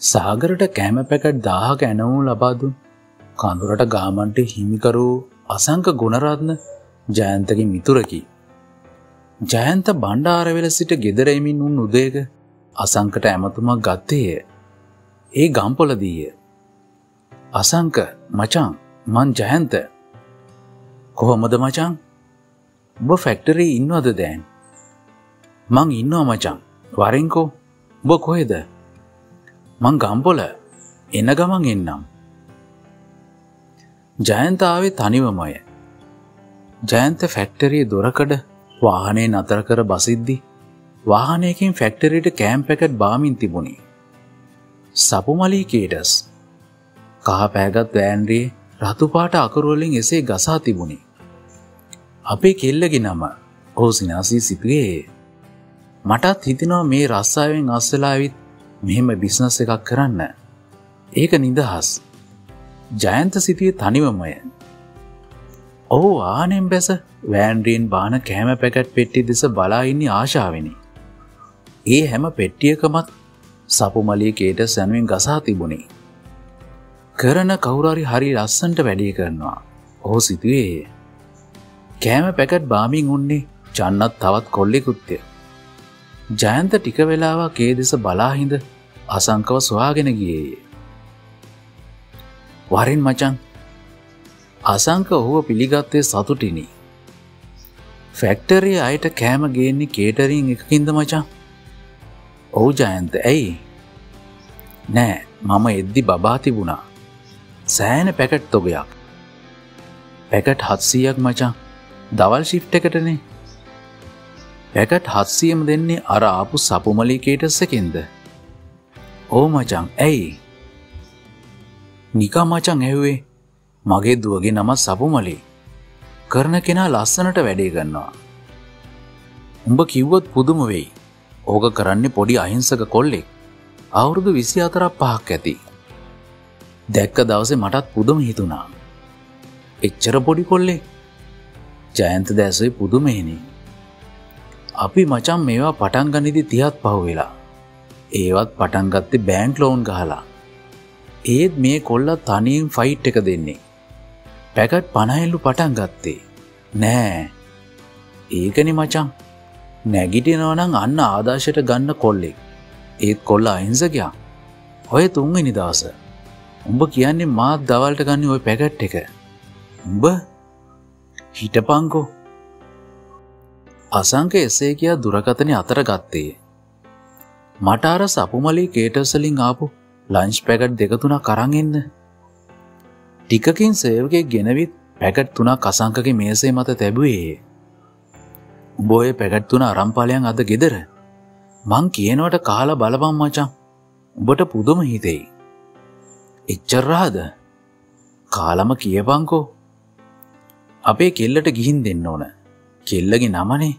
සාගරට කෑම පැකට් දාහක ඇනවූ ලබාදුන් කඳුරට ගාමන්ට හිමිකරූ අසංක ගුණරත්න ජයන්තකින් මිතුරකි. ජයන්ත බණ්ඩාරවෙල සිට ගෙදරෙමින් උන් උදේක අසංකට ඇමතුමක් ගත්තේය. ඒ ගම්පොලදීය. අසංක මචං මන් ජයන්ත. කොහොමද මචං? ඔබ ෆැක්ටරී ඉන්නවද දෑන්? මං ඉන්නවා මචං. වරෙන්කෝ. ඔබ කොහෙද? මං ගම්පොල එන ගමන් එන්නම්. ජයන්තාවේ තනිවමය. ජයන්ත ෆැක්ටරී දොරකඩ වාහනය නතර කර බසිද්දි වාහනයකින් ෆැක්ටරීට කෑම් පැකට් බාමින් තිබුණි. සපුමලී කේටස් කහ පෑගත් වෑන්රයේ රතුපාට අකරුවලින් එසේ ගසා තිබුණි. අපේ කෙල්ලගි නම ඕ සිනාසී සිතුවේ මටත් හිතිනවා මේ රස්සාාවෙන් අස්සලාවිත් මෙහෙම බිස්නස් එකක් කරන්න. ඒක නිදහස්. ජයන්ත සිතිය තනිවමය. ඔහු ආනෙන් බැස වෑන්ඩීන් බාන කෑම පැකට් පෙට්ටි දෙස බලාඉන්නේ ආශාවෙනි. ඒ හැම පෙට්ටියකමත් සපුමලිය කේට සැනුවෙන් ගසා තිබුණේ. කරන කවුරරි හරි ලස්සන්ට වැඩේ කරනවා. ඔහු සිතුවේ. කෑම පැකට් බාමින් උන්නේ චන්නත් තවත් කොල්ලෙකුත්තය. ජයන්ත ටික වෙලාවක් ඒ දෙස බලාහිඳ අසංකව සොයාගෙන ගියේය. වරින් මචන් අසංක ඔහුව පිළිගත්තේ සතුටිනි. ෆැක්ටරිය අයට කෑම ගේන්නේ කේටරින් එකකින්ද මචන්? ඔහු ජයන්ත ඇයි? නෑ මම එද්දි බබා තිබුණා. සෑන පැකට් තොගයක්. පැකට් හත්සීයක් මචන්. දවල් ශිප් එකටනේ. පැකට් හත්සියම දෙන්නේ අර ආපු සපුමලි කේටස්සකෙන්ද ඕ මචං ඇයි නිකා මචං ඇහුවේ මගේ දුවගේ නමත් සපුමලි කරන කෙනා ලස්සනට වැඩේ ගන්නවා උඹ කිව්වොත් පුදුම වෙයි ඕක කරන්නේ පොඩි අහිංසක කොල්ලෙක් අවුරුදු විසි අතරක් පහක් ඇති දැක්ක දවසේ මටත් පුදුම හිතුනා එච්චර පොඩි කොල්ලෙ ජයන්ත දැසයි පුදුමේනේ අපි මචම් මේවා පටන් ගනිදි තියත් පහු වෙලා ඒවත් පටන්ගත්තේ බෑන්ක් ලෝන් ගහලා. ඒත් මේ කොල්ල තනියෙන් ෆයිට් එක දෙන්නේ. පැකට් පණහෙල්ලු පටන් ගත්තේ. නෑ. ඒකනි මචං. නැගිටිනවනං අන්න ආදාශයට ගන්න කොල්ලෙක්. ඒත් කොල්ල අහිංසකයා ඔය තුන්ග නිදහස උඹ කියන්නේ මාත් දවල්ට ගන්න ඔය පැකට් එක. උඹ හිටපංකෝ. අසංක එසේ කියා දුරකතනය අතර ගත්තේ. මට අර සපුමලි කේටර්සලින් ආපු ලංච් පැකට් දෙකතුනා කරඟන්න. ටිකකින් සේවකෙක් ගෙනවිත් පැකට් තුනා කසංකගේ මේසේ මත තැබුවේ. උබෝය පැකට් තුන අරම්පාලයන් අද ගෙදර. මං කියනවට කාල බලපම් මචං උඹට පුදුම හිතෙයි. එච්චර්රාද කාලම කියපංකෝ අපේ කෙල්ලට ගිහින් දෙන්න ඕන කෙල්ලගේ නමනේ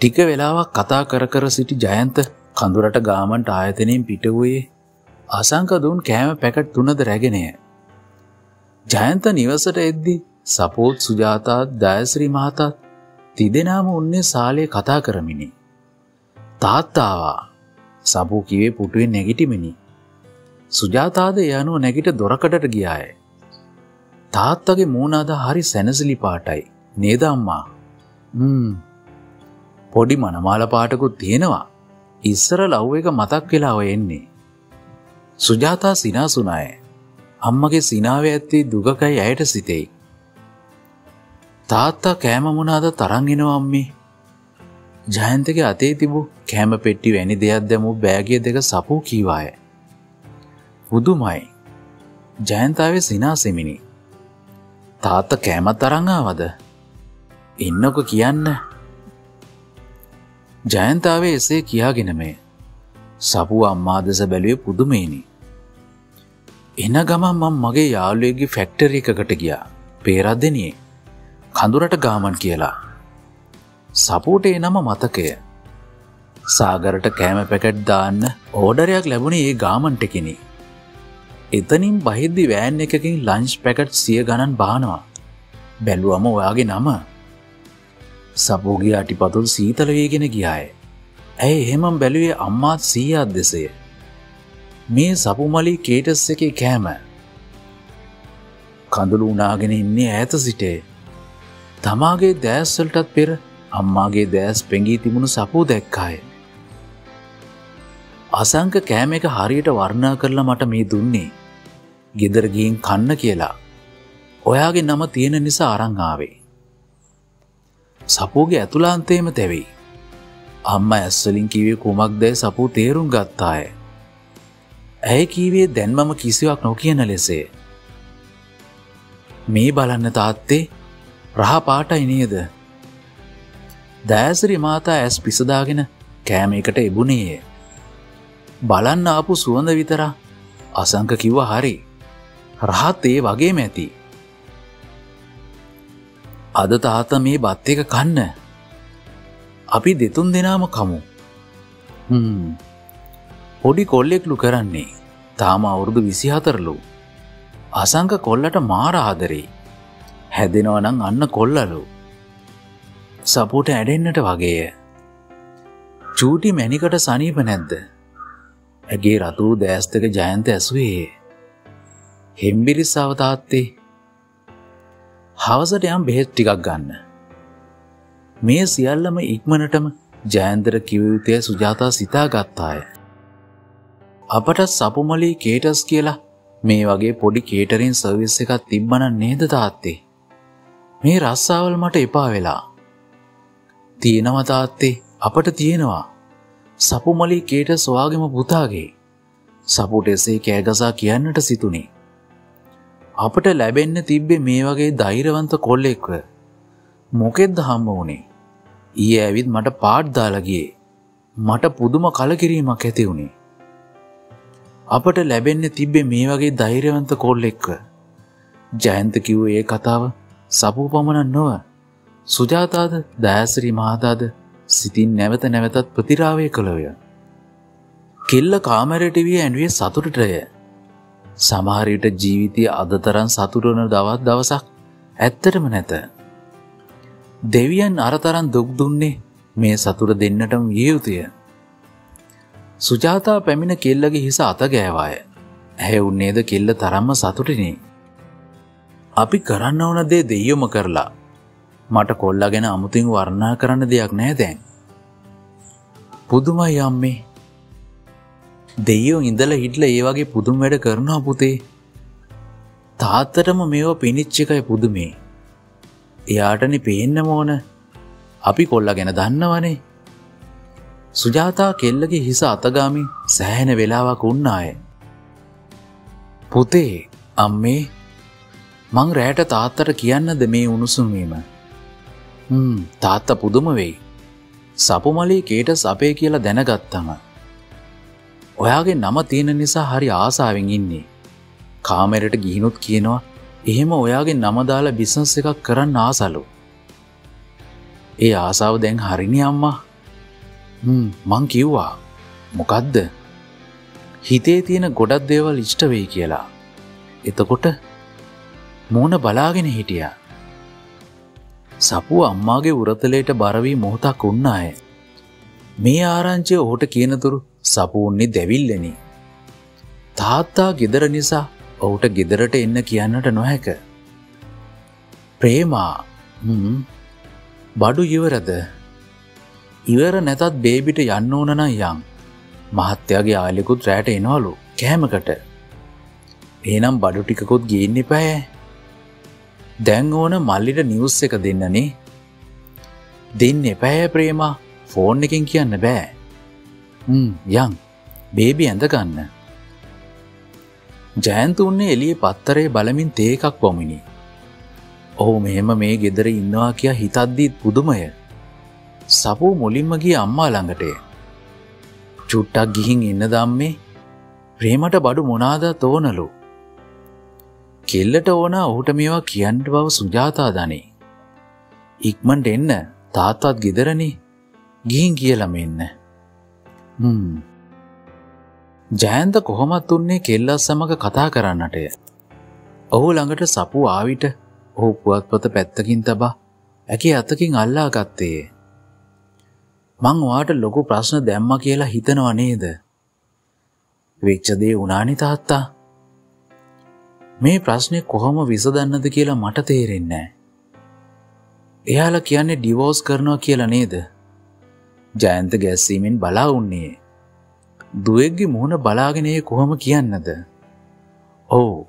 ටික වෙලාවක් කතා කර කර සිටි ජයන්ත කඳුරට ගාමන්ට ආයතනයෙන් පිටවූයේ අසංක දුන් කෑම පැකට් තුනද රැගෙනය. ජයන්ත නිවසට එද්දි සපෝත් සුජාතාත් දයස්රී මහතත් තිදෙනාම උන්නේ සාලය කතා කරමිනි. තාත්තාවා සබූ කිවේ පුටුවෙන් නැගිටිමිනි. සුජාතාද යනුව නැගිට දොරකටට ගියාය. තාත්තගේ මූනාද හරි සැනසිලි පාටයි නේද අම්මා පොඩි මනමාල පාටකුත් තියෙනවා ඉස්සර ලව් එක මතක් වෙලාව එන්නේ. සුජාතා සිනාසුනාය අම්මගේ සිනාව ඇත්තේ දුගකයි ඇයට සිතෙයි. තාත්තා කෑම මුණාද තරංගෙනව අම්මේ ජයන්තක අතේ තිබූ කෑම පෙට්ටි වැනි දෙයක් දැමූ බෑගිය දෙක සපූ කීවාය. පුදුමයි ජයන්තාවේ සිනාසෙමිනි. තාත්ත කෑමත් තරංගාවද ඉන්නක කියන්න ජයන්තාවේ එසේ කියාගෙන මේ සපු අම්මා දෙස බැලුවේ පුදුමේනි. එන ගමන් මං මගේ යාළුවගේ ෆැක්ටරි එකකට ගියා පේරද්දනයේ කඳුරට ගාමන් කියලා. සපූට ඒ නම මතකය. සාගරට කෑම පැකට් දාන්න ඕඩරයක් ලැබුණේ ඒ ගාමන්ටකෙනෙ. එතනින් බහිද්දි වෑන් එකකින් ලංච් පැකට් සිය ගණන් බානවා. බැලුවම ඔයාගේ නම සපෝගේ අටිපතුල් සීතලවේගෙන ගියාය. ඇය එහෙමම් බැලුවේ අම්මාත් සීයාත් දෙසය. මේ සපුමලි කේටස් එක කෑම. කඳුළු උනාගෙන ඉන්නේ ඈත සිටේ. තමාගේ දෑස්වලටත් පෙර අම්මාගේ දෑස් පෙඟී තිබුණු සපූ දැක්කාය. අසංක කෑම එක හරියට වර්ණා කරලා මට මේ දුන්නේ. ගෙදරගින් කන්න කියලා. ඔයාගේ නම තියෙන නිසා අරංආවේ සපූගේ ඇතුලාන්තේම තැවෙයි අම්ම ඇස්වලින් කිවේ කුමක් දැයි සපූ තේරුම් ගත්තාය. ඇය කීවේ දැන්මම කිසිවක් නොකියන ලෙසේ මේ බලන්න තාත්තේ රහ පාටයි නේද? දෑසිරි මාතා ඇස් පිසදාගෙන කෑම එකට එබුණේය. බලන්න ආපු සුවඳ විතර අසංක කිව්ව හරි රහත් ඒ වගේම ඇති. අද තාත මේ බත් එක කන්න. අපි දෙතුන් දෙනාම කමු. පොඩි කොල්ලෙක්ලු කරන්නේ. තාම අවුරුදු විසිහතරලු. අසංක කොල්ලට මාර ආදරේ. හැදෙනවනං අන්න කොල්ලලු. සපුට ඇඩෙන්න්නට වගේය. චූටි මැනිකට සනීප නැද්ද? ඇගේ රතු දෑස්තක ජයන්ත ඇසුවේ හෙම්බිරිස් අවතාත්තේ හවසට යම් බෙහෙත් ටිකක් ගන්න. මේ සියල්ලම ඉක්මනටම ජයන්දර කිවයුතය සුජාතා සිතා ගත්තාය. අපට සපුමලී කේටස් කියලා මේ වගේ පොඩි කේටරින් සර්විස් එකක් තිබ්බන නේද තාත්තේ. මේ රස්සාවල් මට එපා වෙලා. තියෙනව තාත්තේ අපට තියෙනවා. සපුමලී කේට ස්වාගම පුතාගේ. සපුට එසේ කෑගසා කියන්නට සිතුනේ. අපට ලැබෙන්න තිබ්බේ මේ වගේ දෛරවන්ත කොල්ලෙක්ව. මොකෙද්ද හම්ම වුණේ ඊ ඇවිත් මට පාට්දාලගේ මට පුදුම කලකිරීමක් ඇති වුණේ අපට ලැබෙන්න තිබ්බේ මේ වගේ ධෛර්යවන්ත කොල්ලෙක්ව. ජයන්ත කිව් ඒ කතාව සපූ පමණක් නොව. සුජාතාද දෑසරි මහතාද සිතින් නැවත නැවතත් ප්‍රතිරාවය කළවය. කෙල්ල කාමරට විය ඇන්ුවේ සතුටටය. සමහරිට ජීවිතය අදතරන් සතුරන දවත් දවසක් ඇත්තටම නැත. දෙවියන් අරතරන් දුක් දුන්නේ මේ සතුර දෙන්නටම විය යුතුය. සුජාතා පැමිණ කෙල්ලගේ හිස අත ගෑවාය. ඇහැ උන්නේද කෙල්ල තරම්ම සතුටිනේ. අපි කරන්න ඕන දේ දෙයොම කරලා. මට කොල්ලා ගැන අමුතින් වර්ණා කරන්න දෙයක් නෑ දැන්. පුදුමයි අම්මේ දෙයෝ ඉඳල හිටල ඒ වගේ පුදුම් වැඩ කරනවා පුතේ. තාත්තටම මේව පිනිච්චිකයි පුදුමේ. එයාටනි පේන්න ඕන. අපි කොල්ල ගැන දන්නවනේ. සුජාතා කෙල්ලගේ හිස අතගාමි සෑහෙන වෙලාවක් උන්නාය. පුතේ අම්මේ මං රෑට තාත්තට කියන්නද මේ උණුසුම්වීම තාත්ත පුදුම වෙයි. සපුමලී කේට සපේ කියලා දැනගත්තම. ඔයාගේ නම තියෙන නිසා හරි ආසාාවෙන් ඉන්නේ. කාමරට ගිහිනුත් කියනවා එහෙම ඔයාගේ නමදාලා බිසන්ස එකක් කරන්න ආසලු. ඒ ආසාාව දැන් හරිනි අම්මා මං කිව්වා මොකක්ද හිතේ තියෙන ගොඩක් දේවල් ඉෂ්ට වෙයි කියලා. එතකොට මූුණ බලාගෙන හිටිය. සපුුව අම්මාගේ උරතලයට බරවී මොහොතක් උන්නාය. මේ ආරංචය ඔහුට කියනතුරු සපූන්නේ දැවිල්ලෙනි. තාත්තා ගෙදර නිසා ඔහුට ගෙදරට එන්න කියන්නට නොහැක. ප්‍රේමා බඩු ඉවරද? ඉවර නැතත් බේබිට යන්න ඕනන යං මහත්‍යයාගේ ආලිකුත් රෑට එනවලු කෑමකට. ඒනම් බඩු ටිකකුත් ගේන්න පැෑ දැන් ඕන මල්ලිට නිවස් එක දෙන්නනේ. දෙන්න එපෑ ප්‍රේමා. ෆෝන් එකින් කියන්න බෑ. යං බේබි ඇඳගන්න ජයන්තුන්නේ එලිය පත්තරේ බලමින් තේකක් පොමිනි ඔහු මෙහෙම මේ ගෙදර ඉන්නවා කියා හිතද්දීත් පුදුමය. සපූ මුලින්ම ගිය අම්මා ළඟටය. චුට්ටක් ගිහින් ඉන්න දම්මේ ප්‍රේමට බඩු මොනාද තෝනලු. කෙල්ලට ඕන ඔහුට මේවා කියන්ට බව සුජාතා දනේ. ඉක්මන්ට එන්න. තාත්තාත් ගෙදරනේ. ගිහින් කියලම එන්න ජයන්ත කොහොමත් උන්නේ කෙල්ලස් සමඟ කතා කරන්නටය. ඔහු ළඟට සපු ආවිට ඔහු පුවත්පොත පැත්තකින් තබා ඇකි අතකින් අල්ලා ගත්තේ. මං වාට ලොකු ප්‍රශ්න දැම්ම කියලා හිතනව නේද. වෙච්චදේ උනානි තාත්තා මේ ප්‍රශ්නය කොහොම විසදන්නද කියලා මට තේරෙන්නේ. එයාලා කියන්නේ ඩිවෝස් කරනවා කියලා නේද. ජයන්ත ගැස්සීමෙන් බලා උන්නේ. දුවෙක්ගේ මුහුණ බලාගෙනයේ කොහොම කියන්නද. ඔවු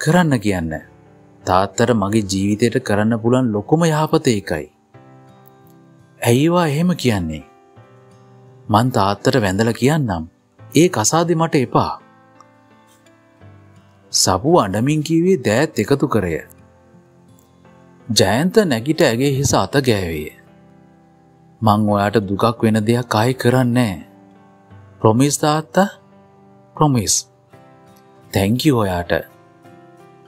කරන්න කියන්න. තාත්තර මගේ ජීවිතයට කරන්න පුළන් ලොකුම යහපත එකයි. ඇයිවා එහෙම කියන්නේ. මන් තාත්තට වැඳල කියන්නම් ඒ කසාදි මට එපා. සපු අඩමින් කීවේ දෑත් එකතු කරය. ජයන්ත නැගිට ඇගේ හිස අත ගෑවේ. මං ඔයාට දුකක් වෙන දෙයක් අයි කරන්නේ. ප්‍රොමිස් තාත්තා? ප්‍රොමිස් තැංකි ඔයාට.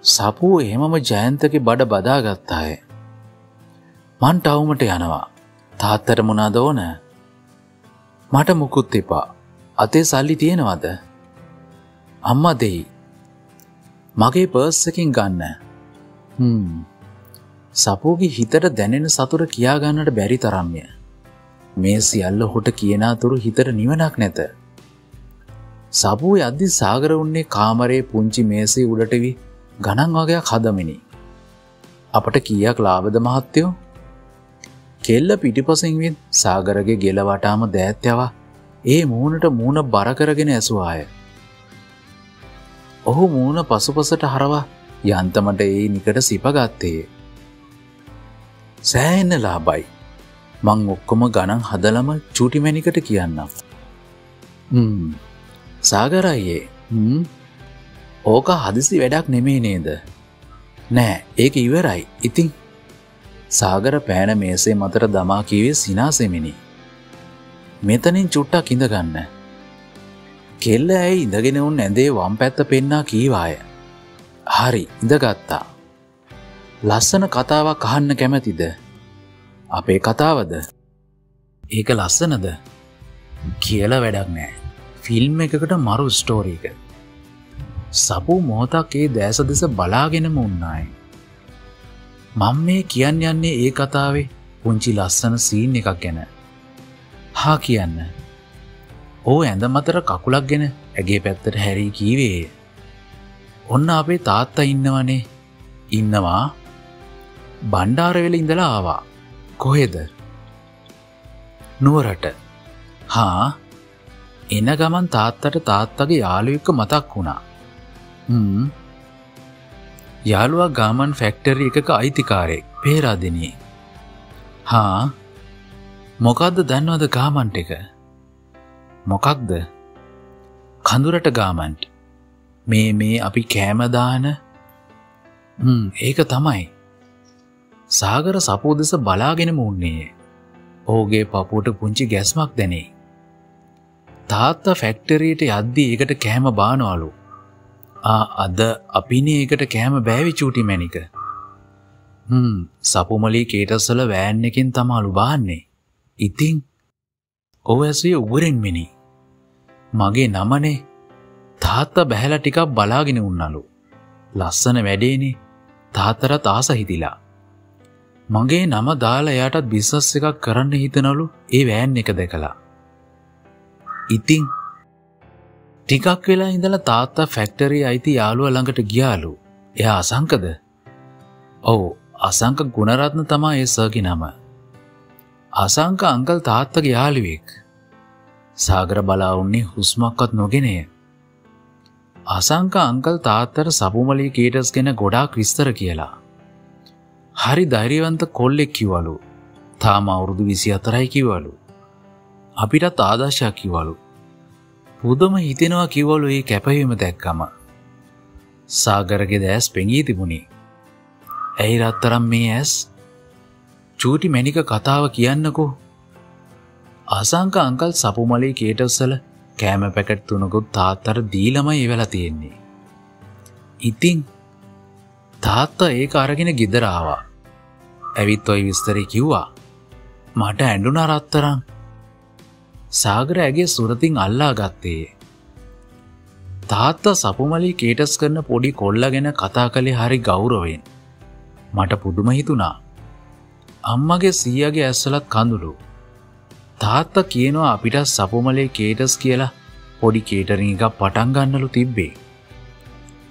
සපුූ එහෙමම ජයන්තක බඩ බදාගත්තාය. මන් ටවුමට යනවා. තාත්තර මුණද ඕන? මට මුකුත් එපා. අතේ සල්ලි තියෙනවද? අම්ම දෙයි. මගේ පර්ස්සකින් ගන්න. සපෝගේ හිතට දැනෙන සතුර කියාගන්නට බැරි තරම්ය. මේ සියල්ල හොට කියනාතුරු හිතට නිවනක් නැත සපූ අද්දි සාගර උන්නේ කාමරයේ පුංචි මේසේ උඩටවි ගණන් වගයක් හදමිනි අපට කියක් ලාබද මහත්තයෝ කෙල්ල පිටිපසින්වින් සාගරගේ ගෙලවටාම දෑත්‍යවා ඒ මූුණට මූුණ බරකරගෙන ඇසුවාය. ඔහු මූුණ පසුපසට හරවා යන්තමට ඒ නිකට සිපගත්තේ. සෑන්න ලාබයි මං ඔක්කොම ගණන් හදලම චුටිමැනිකට කියන්නම්. සාගරයියේ ඕක හදිසි වැඩක් නෙමේ නේද. නෑ ඒක ඉවරයි ඉතින් සාගර පෑන මේසේ මතර දමා කිවේ සිනාසෙමිනි. මෙතනින් චුට්ටක් ඉඳගන්න. කෙල්ල ඇයි ඉඳගෙන උන් ඇඳේ වම් පැත්ත පෙන්නා කීවාය. හරි ඉඳගත්තා. ලස්සන කතාවක් අහන්න කැමැතිද. අපේ කතාවද. ඒක ලස්සනද. කියල වැඩක් නෑ. ෆිල්ම් එකකට මරු ස්ටෝරීක. සපු මොහොතක් ඒ දෑස දෙස බලාගෙනම උන්නායි. මං මේ කියන්න යන්නේ ඒ කතාවේ පුංචි ලස්සන සීන් එකක් ගැන. හා කියන්න. ඕ ඇඳ මතර කකුලක් ගෙන ඇගේ පැත්තට හැරී කීවේ. ඔන්න අපේ තාත්තා ඉන්නවනේ ඉන්නවා බණ්ඩාරවෙල ඉඳලා ආවා කොහෙද? නුවරට. හා එන ගමන් තාත්තට තාත්තගේ යාළුවෙක්ක මතක් වුණා. යාළුවා ගාමන් ෆැක්ටරි එකක අයිතිකාරයෙක් පේරාදිනී. හා මොකක්ද දන්නවද ගාමන්ට එක? මොකක්ද? කඳුරට ගාමන්ට්. මේ මේ අපි කෑමදාන ඒක තමයි සාගර සපෝ දෙස බලාගෙනම උන්නේ. ඕගේ පපුට පුංචි ගැස්මක් දැනේ. තාත්ත ෆැක්ටරීට යද්දී ඒකට කෑම බානවලු. අද අපිනේ ඒකට කෑම බෑවි චූටි මැනික සපුමලී කේටස්සල වෑන් එකින් තමාලු බාන්නේ. ඉතිං ඔව ඇසේ උගරෙන් මිනි. මගේ නමනේ. තාත්ත බැහැල ටිකක් බලාගෙන උන්නලු. ලස්සන වැඩේනේ. තාතරත් ආස හිතිලා. මගේ නම දාලා එයාටත් බිස්සස් එකක් කරන්න හිතනලු? ඒ වෑන් එක දැකලා. ඉතිං ටිකක් වෙලා ඉඳලා තාත්තා ෆැක්ටරි අයිති යාළුව ළඟට ගියාලු. එයා අසංකද? ඔවු අසංක ගුණරත්න තමා ඒ සර්ගි නම. අසංක අංකල් තාත්තගේ යාළුවෙක්. සාගර බලාඋන්නේ හුස්මක්වත් නොගෙනය අසංක අංකල් තාත්තර සපුමලී කේටස් ගෙන ගොඩාක් විස්තර කියලා. හරි ධෛර්යවන්ත කොල්ලෙක් කිවලු තාම අවුරුදු විසි අතරයි කිවලු අපිටත් ආදර්ශයක් කිවලු පුදුම හිතෙනවා කිවලු ඒ කැපවීම දැක්කම. සාගරගෙ දෑස් පෙඟී තිබුණේ. ඇයි රත්තරම් මේ ඇස් චූටි මැනික කතාව කියන්නකෝ. අසංක අංකල් සපුමලේ කේටස්සල කෑම පැකට් තුනකුත් තාත්තර දීලමයි එවෙලා තියෙන්නේ. ඉතිං තාත්තා ඒ අරගෙන ගෙදරාවා. ඇවිත් ඔයි විස්තරි කිව්වා. මට ඇඩුන රත්තරම් සාගර ඇගේ සුරතින් අල්ලා ගත්තේ. තාත්තා සපුමලි කේටස් කරන පොඩි කොල්ල ගැන කතා කළේ හරි ගෞරවෙන්. මට පුදුම හිතුණා. අම්මගේ සීයගේ ඇස්සලත් කඳුළු. තාත්ත කියනවා අපිට සපුමලේ කේටස් කියලා පොඩි කේටරිං එකක් පටන් ගන්නලු තිබ්බේ.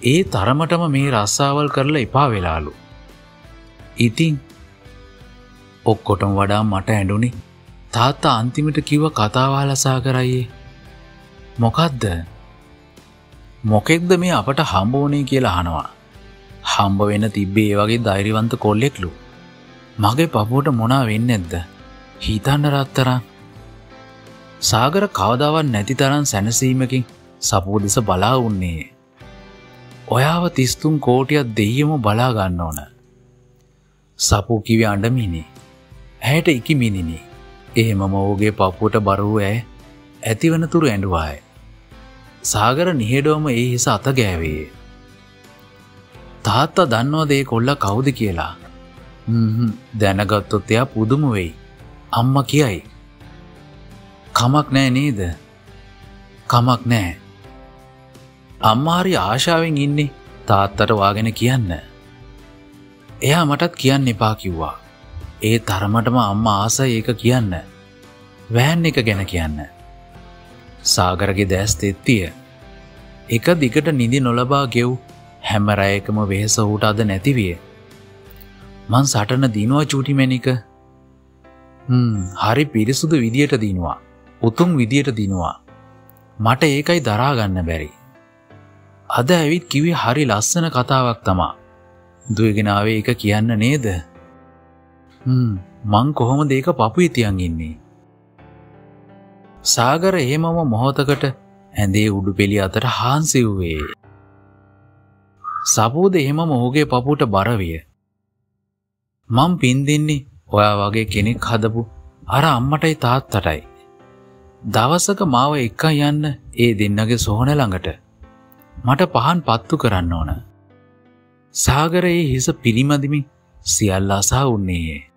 ඒ තරමටම මේ රස්සාවල් කරලා එපා වෙලාලු. ඉතින් ඔක්කොටම වඩා මට ඇඩුනි තාත්තා අන්තිමට කිව්ව කතාවාලසා කරයියේ. මොකක්ද මොකෙක්ද මේ අපට හම්බෝනේ කියලා අහනවා. හම්බ වෙන තිබ්බේ ඒ වගේ දෛරිවන්ත කොල්ලෙක්ලු. මගේ පපුුවට මොනා වෙන්න ඇද්ද. හිතන්න රත්තරම්. සාගර කවදාවත් නැති තරන් සැනසීමකින් සපූ දෙස බලා උන්නේ. ඔයාව තිස්තුන් කෝටියක් දෙයම බලා ගන්න ඕන. සපු කිවි අඩමිනි. ඇයට ඉකිමිනිනි. එහෙමම ඕගේ පපුුවට බරුව ඇය ඇතිවනතුරු ඇඩුවාය. සාගර නිහෙඩෝම ඒ හිස අත ගෑවේ. තාත්තා දන්නවා දේ කොල්ල කවුද කියලා. දැනගත්තොත් එයා පුදුම වෙයි. අම්ම කියයි. කමක් නෑ නේද. කමක් නෑ. අම්මාරි ආශාවෙන් ඉන්නේ තාත්තට වාගෙන කියන්න. එයා මටත් කියන්න එපා කිව්වා. ඒ තරමටම අම්ම ආස ඒක කියන්න. වෑන් එක ගැන කියන්න. සාගරගේ දැස් තෙත්තිය. එක දිගට නිදි නොලබා ගෙව් හැමරයකම වෙහෙස හුට අද නැතිවිය. මං සටන දිනුවා චූටිමැනික හරි පිරිසුදු විදියට දිනවා. උතුම් විදියට දිනවා. මට ඒකයි දරාගන්න බැරි. අද ඇවිත් කිවි හරි ලස්සන කතාවක් තමා. දුවගෙනාවේ එක කියන්න නේද? මං කොහොම දේක පපු ඉතියන් ඉන්නේ. සාගර එහෙමම මොහොතකට ඇඳේ උඩු පෙළි අතර හාන්සිව්වේ. සපූද එහෙම මොහුගේ පපුට බරවිය. මං පින් දෙන්නේ ඔයා වගේ කෙනෙක් හදපු අර අම්මටයි තාත්තටයි. දවසක මාව එක්ක යන්න ඒ දෙන්නගේ සොහන ළඟට මට පහන් පත්තු කරන්න ඕන. සාගරයේ හිස පිළිමදිමින් සියල්ලා සහ උන්නේයේ.